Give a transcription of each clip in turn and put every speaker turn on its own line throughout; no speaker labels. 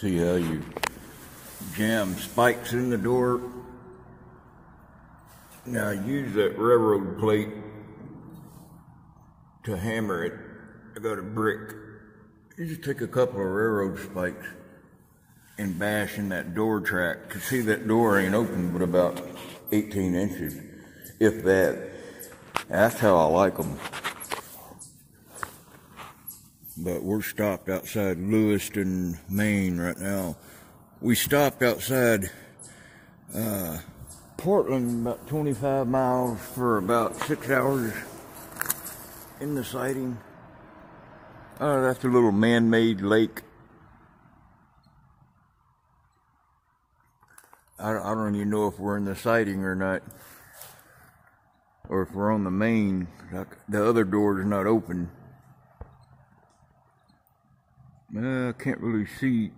See how you jam spikes in the door. Now use that railroad plate to hammer it. I got a brick. You just take a couple of railroad spikes and bash in that door track. To see that door ain't open but about 18 inches, if that. That's how I like them. But we're stopped outside Lewiston, Maine right now. We stopped outside uh, Portland about 25 miles for about six hours in the siding. Oh, that's a little man-made lake. I, I don't even know if we're in the siding or not. Or if we're on the main. The other door is not open. I can't really see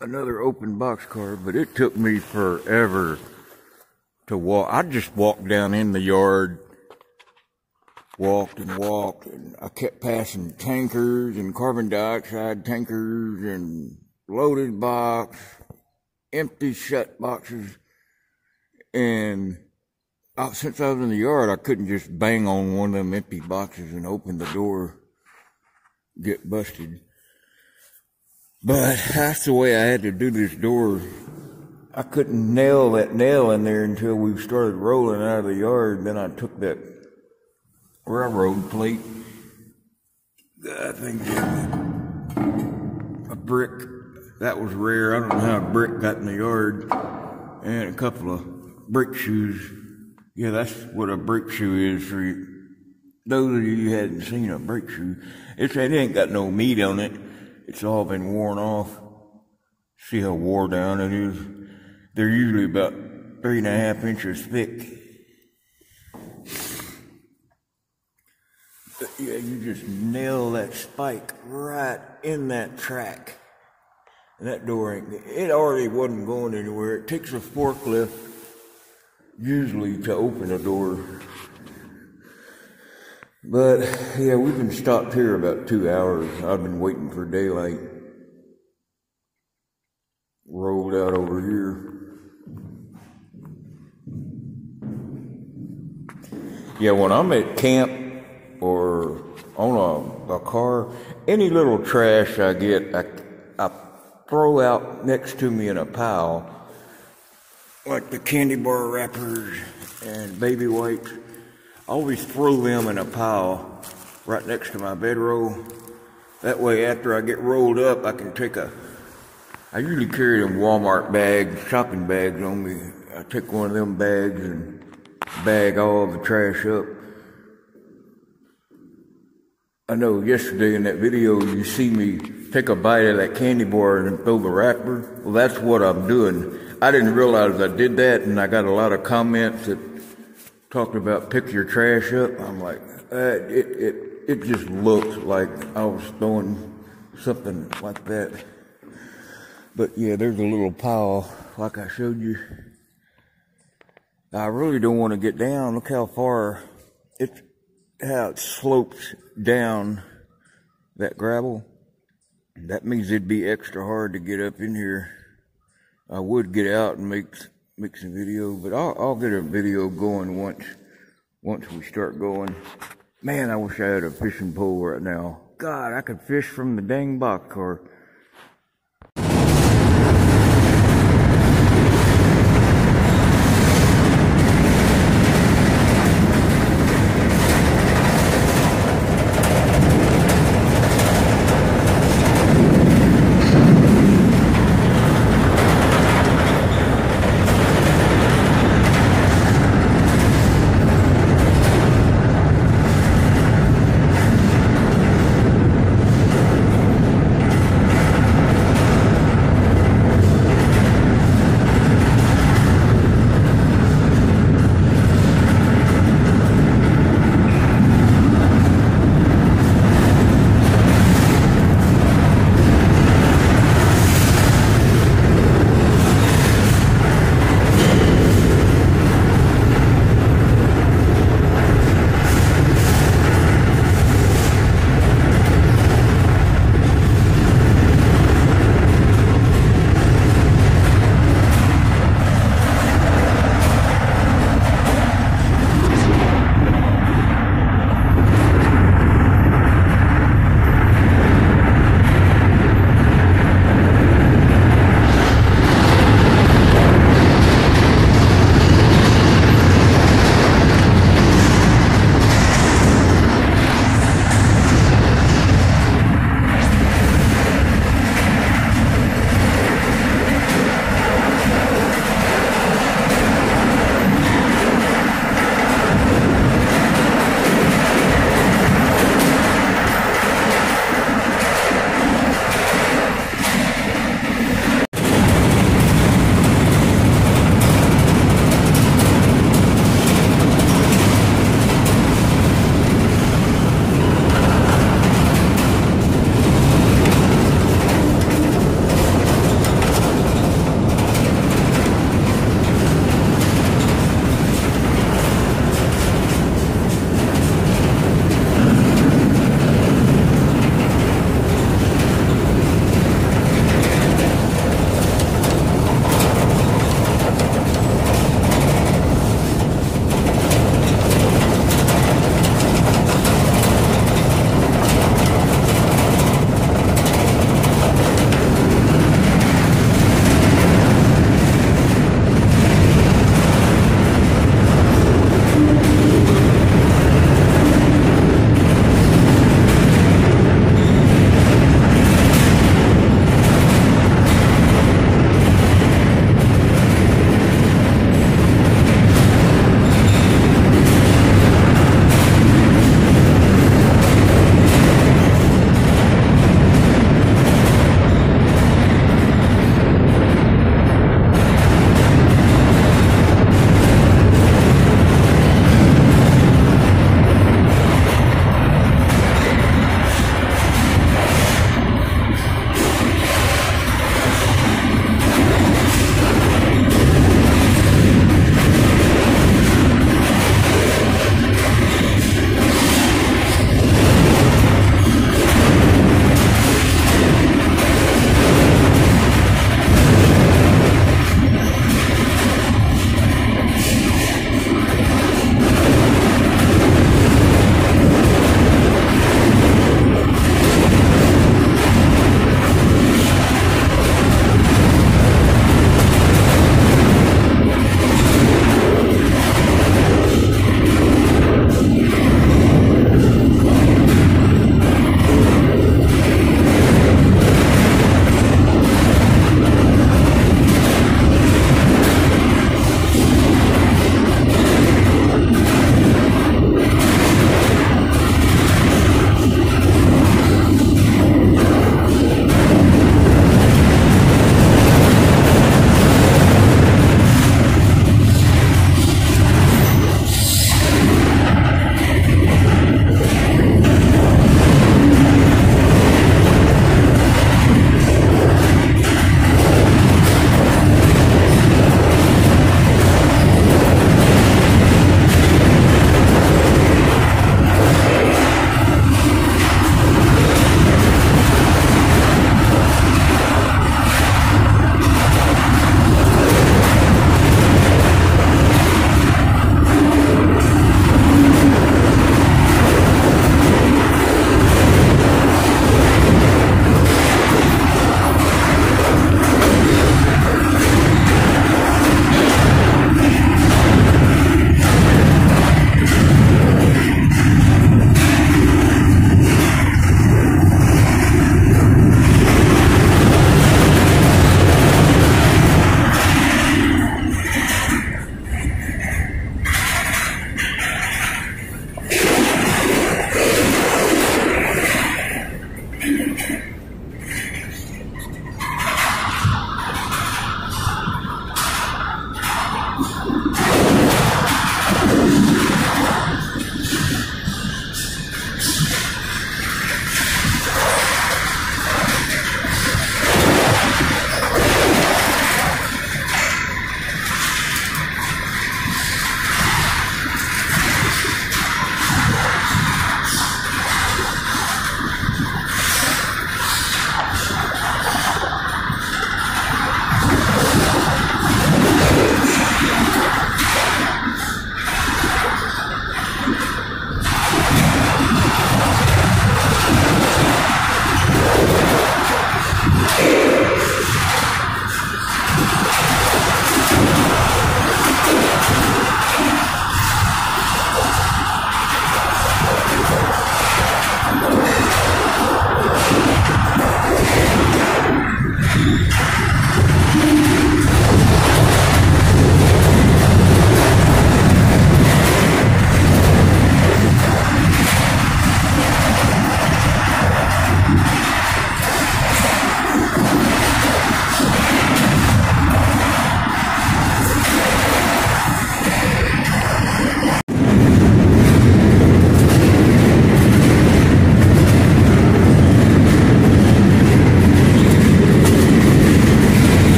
another open box car, but it took me forever to walk. I just walked down in the yard, walked and walked, and I kept passing tankers and carbon dioxide tankers and loaded box, empty shut boxes, and uh, since I was in the yard, I couldn't just bang on one of them empty boxes and open the door, get busted. But that's the way I had to do this door. I couldn't nail that nail in there until we started rolling out of the yard. Then I took that railroad plate. I think a brick. That was rare. I don't know how a brick got in the yard. And a couple of brake shoes. Yeah, that's what a brake shoe is for you. Those of you who hadn't seen a brake shoe. It's, it ain't got no meat on it. It's all been worn off. See how wore down it is? They're usually about three and a half inches thick. But yeah, you just nail that spike right in that track. And that door ain't, it already wasn't going anywhere. It takes a forklift usually to open a door. But yeah, we've been stopped here about two hours. I've been waiting for daylight. Rolled out over here. Yeah, when I'm at camp or on a, a car, any little trash I get, I, I throw out next to me in a pile, like the candy bar wrappers and baby wipes. I always throw them in a pile right next to my bedroll. That way, after I get rolled up, I can take a. I usually carry them Walmart bags, shopping bags on me. I take one of them bags and bag all the trash up. I know yesterday in that video you see me take a bite of that candy bar and throw the wrapper. Well, that's what I'm doing. I didn't realize I did that, and I got a lot of comments that talked about pick your trash up. I'm like, uh, it, it, it just looked like I was throwing something like that. But yeah, there's a little pile like I showed you. I really don't want to get down. Look how far it, how it slopes down that gravel. That means it'd be extra hard to get up in here. I would get out and make some video, but I'll, I'll get a video going once once we start going. Man, I wish I had a fishing pole right now. God, I could fish from the dang box car.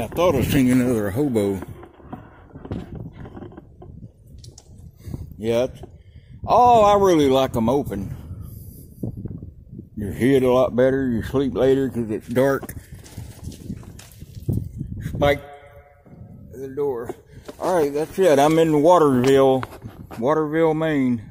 I thought I seen another hobo. Yeah. Oh, I really like them open. You hear it a lot better. You sleep later because it's dark. Spike the door. All right, that's it. I'm in Waterville, Waterville, Maine.